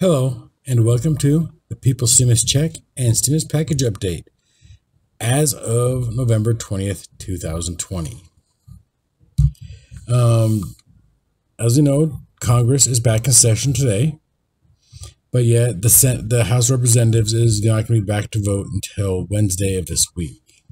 Hello, and welcome to the People's Stimulus Check and Stimulus Package Update as of November 20th, 2020. Um, as you know, Congress is back in session today, but yet the, the House of Representatives is not going to be back to vote until Wednesday of this week.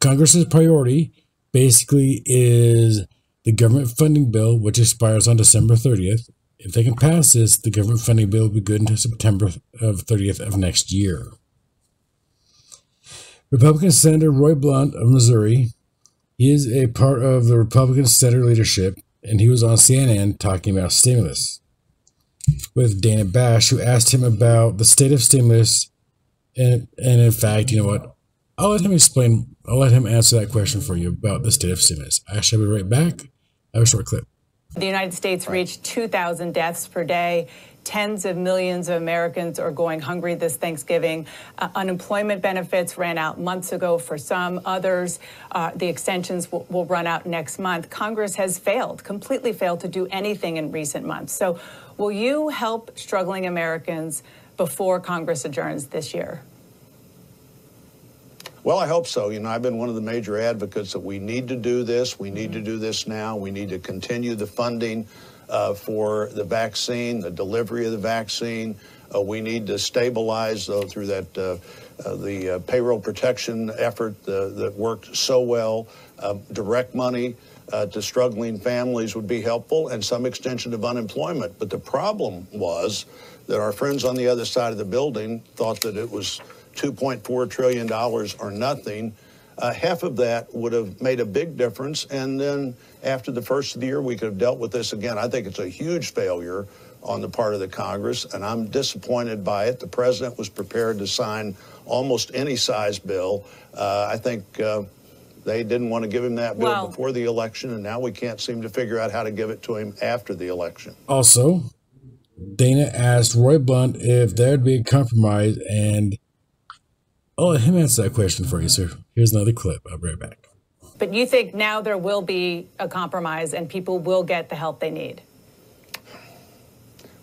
Congress's priority basically is the government funding bill, which expires on December 30th, if they can pass this, the government funding bill will be good until September of 30th of next year. Republican Senator Roy Blunt of Missouri, is a part of the Republican Senate leadership, and he was on CNN talking about stimulus with Dana Bash, who asked him about the state of stimulus. And, and in fact, you know what? I'll let him explain, I'll let him answer that question for you about the state of stimulus. I shall be right back. I have a short clip. The United States reached 2,000 deaths per day. Tens of millions of Americans are going hungry this Thanksgiving. Uh, unemployment benefits ran out months ago for some. Others, uh, the extensions will, will run out next month. Congress has failed, completely failed to do anything in recent months. So, will you help struggling Americans before Congress adjourns this year? Well, I hope so. You know, I've been one of the major advocates that we need to do this. We need to do this now. We need to continue the funding uh, for the vaccine, the delivery of the vaccine. Uh, we need to stabilize, though, through that uh, uh the uh, payroll protection effort uh, that worked so well. direct money to struggling families would be helpful, and some extension of unemployment. But the problem was that our friends on the other side of the building thought that it was $2.4 trillion or nothing, uh, half of that would have made a big difference. And then after the first of the year, we could have dealt with this again. I think it's a huge failure on the part of the Congress, and I'm disappointed by it. The president was prepared to sign almost any size bill. Uh, I think uh, they didn't want to give him that bill well, before the election, and now we can't seem to figure out how to give it to him after the election. Also, Dana asked Roy Blunt if there'd be a compromise, and I'll let him answer that question for you, sir. Here's another clip. I'll be right back. But you think now there will be a compromise and people will get the help they need?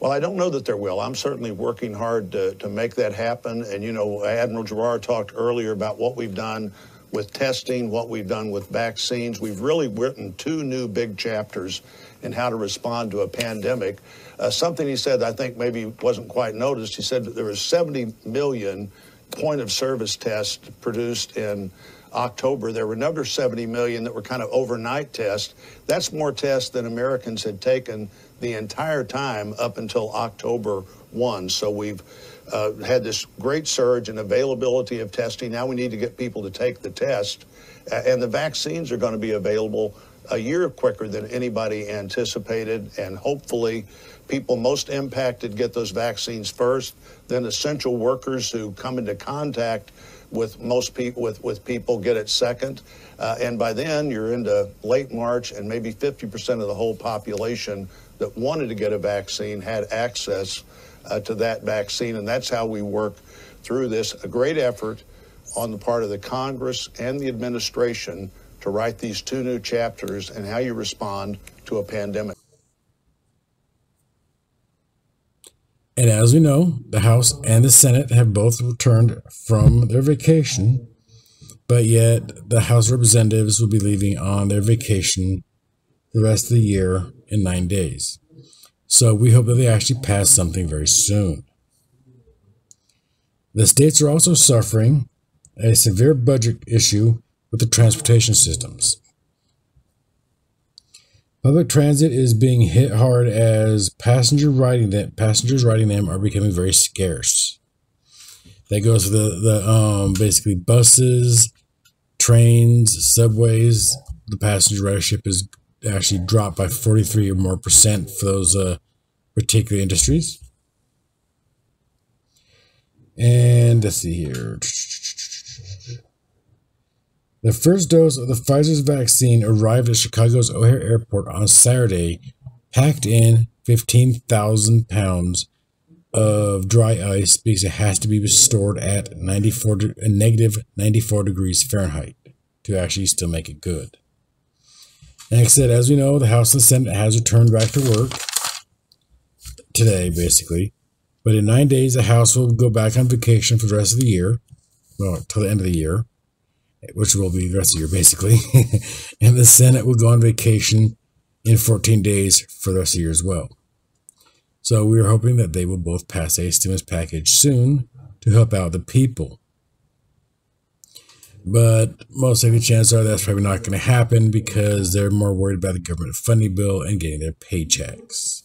Well, I don't know that there will. I'm certainly working hard to, to make that happen. And, you know, Admiral Giroir talked earlier about what we've done with testing, what we've done with vaccines. We've really written two new big chapters in how to respond to a pandemic. Uh, something he said I think maybe wasn't quite noticed. He said that there was 70 million point of service tests produced in October. There were another 70 million that were kind of overnight tests. That's more tests than Americans had taken the entire time up until October 1. So we've uh, had this great surge in availability of testing. Now we need to get people to take the test. Uh, and the vaccines are going to be available a year quicker than anybody anticipated. And hopefully, people most impacted get those vaccines first, then essential workers who come into contact with most people with, with people get it second. Uh, and by then you're into late March and maybe 50% of the whole population that wanted to get a vaccine had access uh, to that vaccine. And that's how we work through this. A great effort on the part of the Congress and the administration to write these two new chapters and how you respond to a pandemic. And as we know, the House and the Senate have both returned from their vacation, but yet the House Representatives will be leaving on their vacation the rest of the year in nine days. So we hope that they actually pass something very soon. The states are also suffering a severe budget issue with the transportation systems. Public transit is being hit hard as passenger riding them, passengers riding them are becoming very scarce. That goes for the, the um, basically buses, trains, subways. The passenger ridership is actually dropped by 43 or more percent for those uh, particular industries. And let's see here. The first dose of the Pfizer's vaccine arrived at Chicago's O'Hare Airport on Saturday, packed in 15,000 pounds of dry ice because it has to be stored at 94 negative 94 degrees Fahrenheit to actually still make it good. And like I said, as we know, the House and the Senate has returned back to work. today, basically. But in nine days, the House will go back on vacation for the rest of the year. Well, till the end of the year, which will be the rest of the year, basically. and the Senate will go on vacation in 14 days for the rest of the year as well. So we are hoping that they will both pass a stimulus package soon to help out the people. But most likely chances are that's probably not going to happen because they're more worried about the government funding bill and getting their paychecks.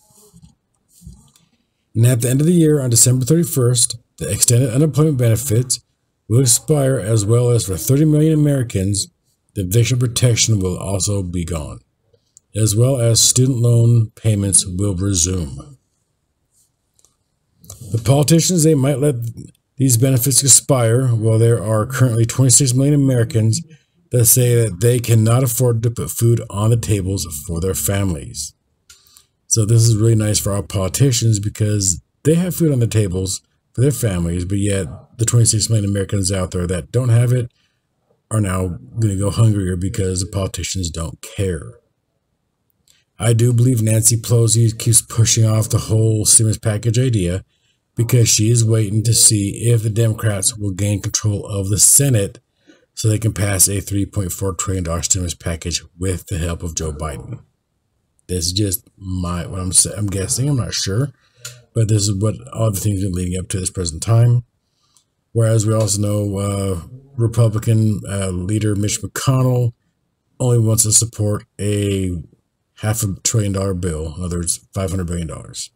And at the end of the year, on December 31st, the extended unemployment benefits will expire as well as for 30 million Americans, the eviction protection will also be gone, as well as student loan payments will resume. The politicians, they might let these benefits expire while there are currently 26 million Americans that say that they cannot afford to put food on the tables for their families. So this is really nice for our politicians because they have food on the tables for their families, but yet the 26 million Americans out there that don't have it are now going to go hungrier because the politicians don't care. I do believe Nancy Pelosi keeps pushing off the whole stimulus package idea because she is waiting to see if the Democrats will gain control of the Senate so they can pass a $3.4 trillion stimulus package with the help of Joe Biden. This is just my what I'm I'm guessing. I'm not sure, but this is what all the things are leading up to this present time. Whereas we also know uh, Republican uh, leader Mitch McConnell only wants to support a half a trillion dollar bill, in other words, five hundred billion dollars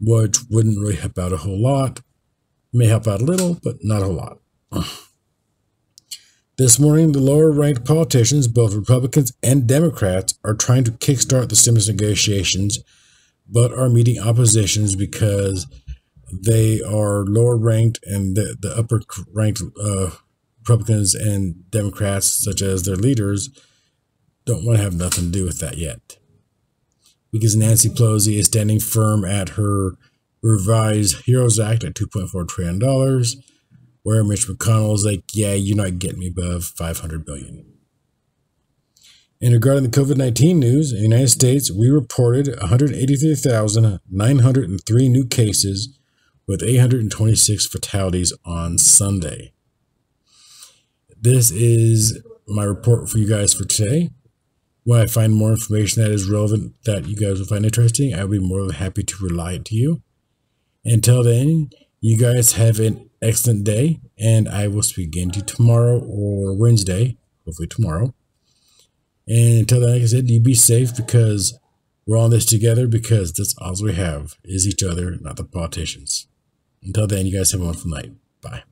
which wouldn't really help out a whole lot. May help out a little, but not a lot. This morning, the lower ranked politicians, both Republicans and Democrats, are trying to kickstart the stimulus negotiations, but are meeting oppositions because they are lower ranked and the, the upper ranked uh, Republicans and Democrats, such as their leaders, don't want to have nothing to do with that yet because Nancy Pelosi is standing firm at her revised HEROES Act at $2.4 trillion, where Mitch McConnell is like, yeah, you're not getting me above $500 billion. And regarding the COVID 19 news, in the United States, we reported 183,903 new cases with 826 fatalities on Sunday. This is my report for you guys for today where I find more information that is relevant that you guys will find interesting, I'll be more than happy to relay to you. Until then, you guys have an excellent day, and I will speak again to you tomorrow or Wednesday, hopefully tomorrow. And until then, like I said, you be safe because we're on this together because that's all we have is each other, not the politicians. Until then, you guys have a wonderful night. Bye.